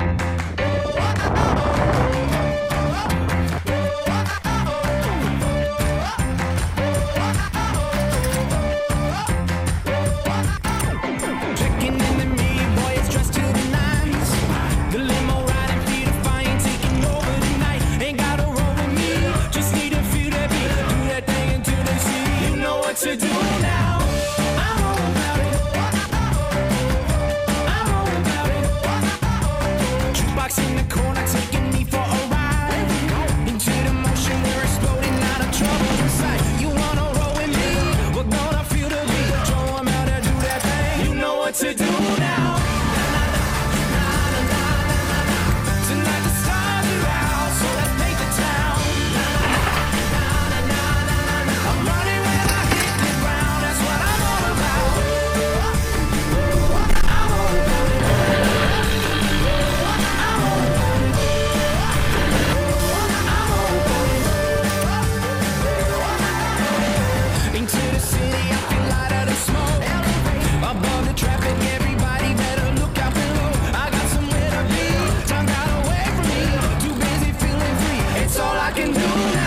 up. can